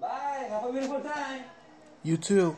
Bye. Have a beautiful time. You too.